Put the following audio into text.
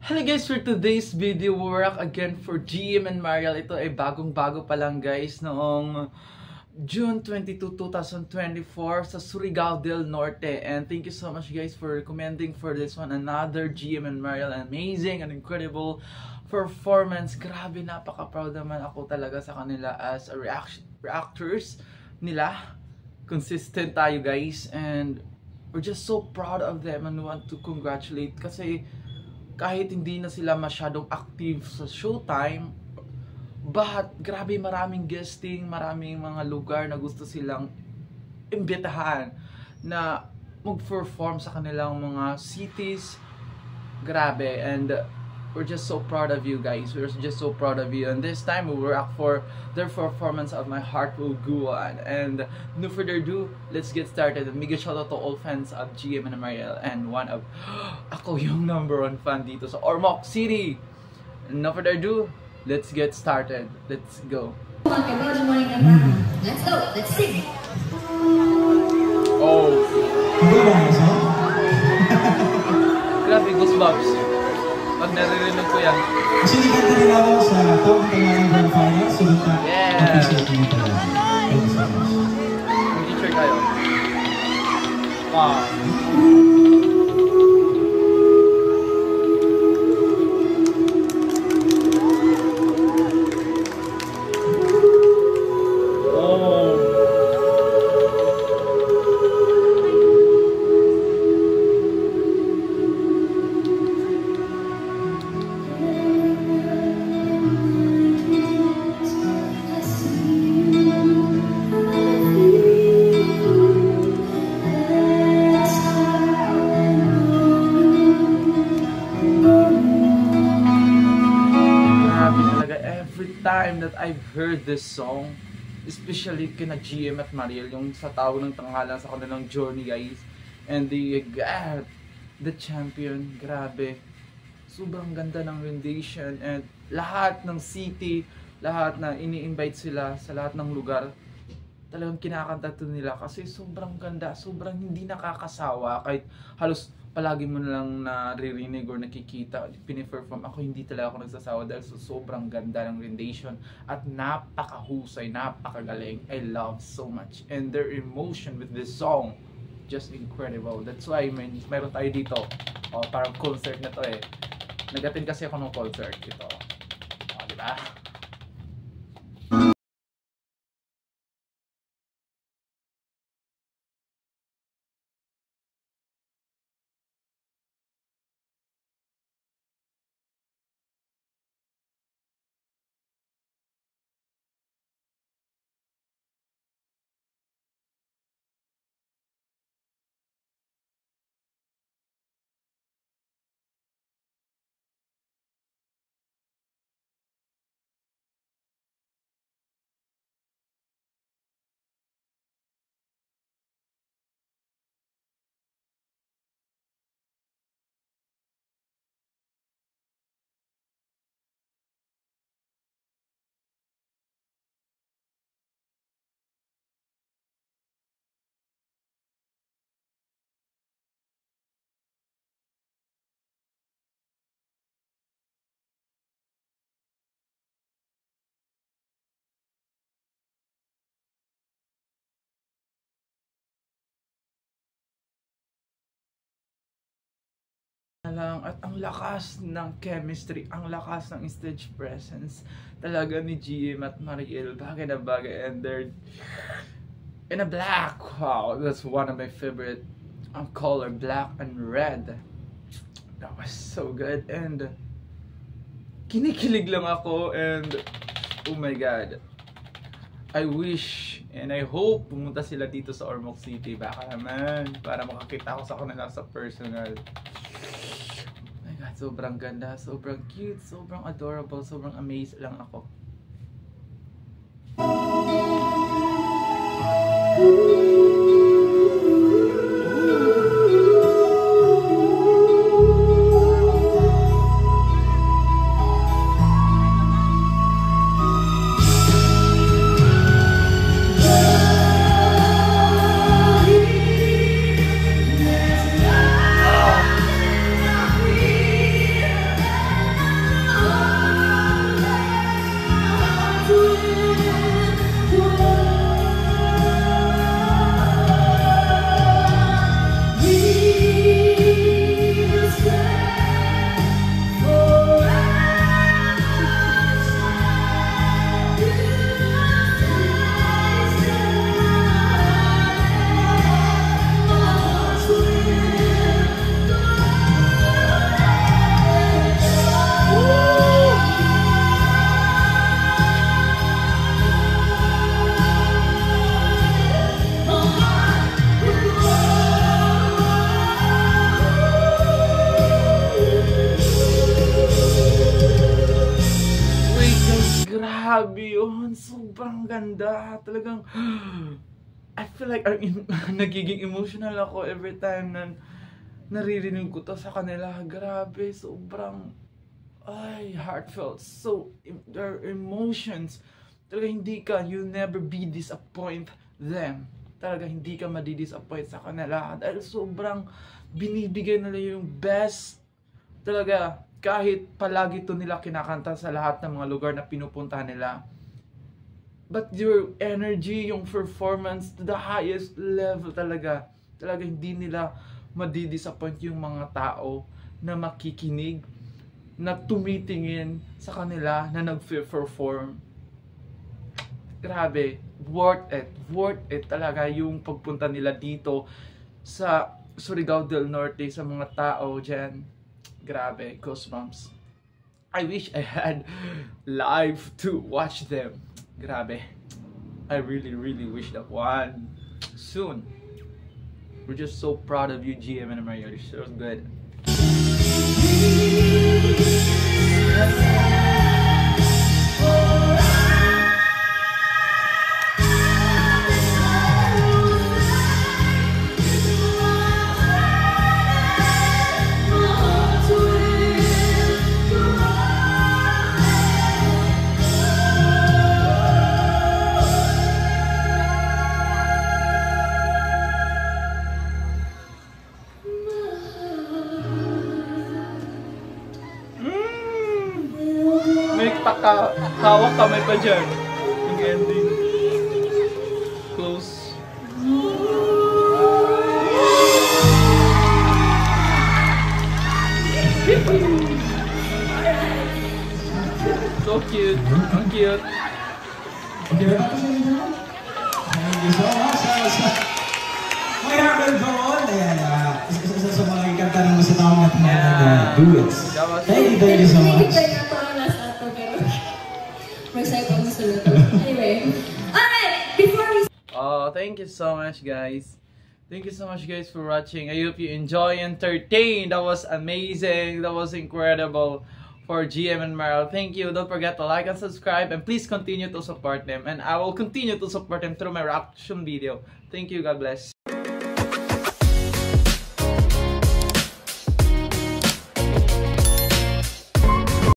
Hello guys, for today's video, we're back again for GM and Mariel. Ito ay bagong-bago pa lang guys noong June 22, 2024 sa Surigao del Norte. And thank you so much guys for recommending for this one. Another GM and Mariel. Amazing and incredible performance. Grabe, napaka-proud naman ako talaga sa kanila as a reaction, reactors nila. Consistent tayo guys. And we're just so proud of them and want to congratulate kasi kahit hindi na sila masyadong active sa showtime, but grabe maraming guesting, maraming mga lugar na gusto silang imbitahan na mag-perform sa kanilang mga cities. Grabe, and we're just so proud of you guys. We're just so proud of you. And this time we were up for their performance of My Heart Will Go On. And no further ado, let's get started. And mega shout out to all fans of GM and Mariel. And one of, ako yung number one fan dito sa Ormoc City. And no further ado, let's get started. Let's go. Let's go. Let's sing. Oh, grabe, goosebumps. Pag naririnig ko yan. Sinigat na rin ako sa taong ng finals. Sunod na Yeah. Heard this song, especially kina GM at Mariel, yung sa tawag ng tanghalan sa kanilang journey guys, and the, God, the champion, grabe. Sobrang ganda ng rendition and lahat ng city, lahat na ini-invite sila sa lahat ng lugar, talagang kinakanta to nila kasi sobrang ganda, sobrang hindi nakakasawa kahit halos palagi mo na lang naririnig or nakikita, piniperform. Ako hindi talaga ako nagsasawa dahil so, sobrang ganda ng rendition at napakahusay, napakagaling. I love so much. And their emotion with this song, just incredible. That's why may, mayroon tayo dito. Oh, parang concert na to eh. Nag-attend kasi ako ng concert. Ito. Oh, di ba? Lang at ang lakas ng chemistry, ang lakas ng stage presence talaga ni GM at Mariel. Bagay na bagay and they're in a black. Wow, that's one of my favorite um, color, black and red. That was so good and kinikilig lang ako and oh my god. I wish and I hope pumunta sila dito sa Ormoc City baka naman para makakita ko sa kanila sa personal. Sobrang ganda, sobrang cute, sobrang adorable, sobrang amazed lang ako. Sobrang ganda. Talagang, I feel like I'm nagiging emotional ako every time na naririnig ko to sa kanila. Grabe, sobrang, ay, heartfelt. So, their emotions, talaga hindi ka, you'll never be disappoint them. Talaga hindi ka madidisappoint sa kanila. Dahil sobrang binibigay nila yung best. Talaga, kahit palagi to nila kinakanta sa lahat ng mga lugar na pinupuntahan nila. But your energy, yung performance to the highest level talaga. Talaga hindi nila madidisappoint yung mga tao na makikinig, na tumitingin sa kanila na nag-perform. Grabe, worth it. Worth it talaga yung pagpunta nila dito sa Surigao del Norte sa mga tao dyan. Grabe, goosebumps. I wish I had live to watch them. Grabe. I really, really wish that one soon. We're just so proud of you, GM and Mario. You're so good. May paka hawak kamay pa dyan. Yung ending. Close. So cute. Ang cute. Okay? Thank you so much. Sa, may Harold Baon. Ayan, uh, isa, isa sa mga ikanta ng gusto namin natin na duets. Thank you, thank you so much. Thank you so much, guys. Thank you so much, guys, for watching. I hope you enjoy and entertained. That was amazing. That was incredible for GM and Meryl. Thank you. Don't forget to like and subscribe, and please continue to support them. And I will continue to support them through my reaction video. Thank you. God bless.